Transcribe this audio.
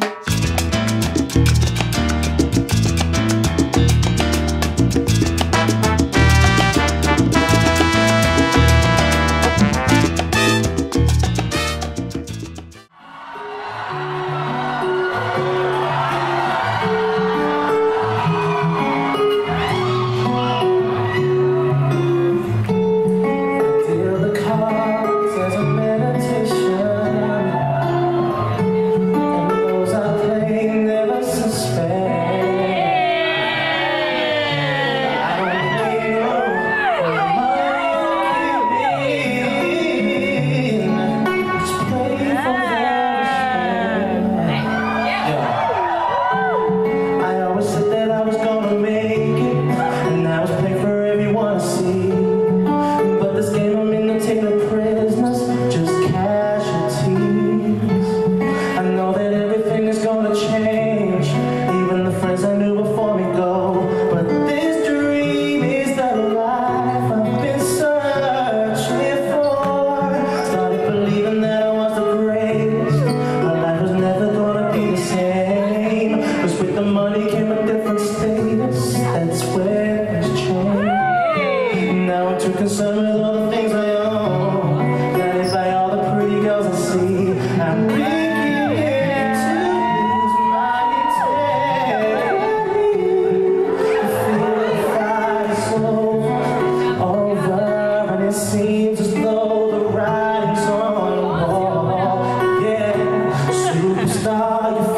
Yeah. e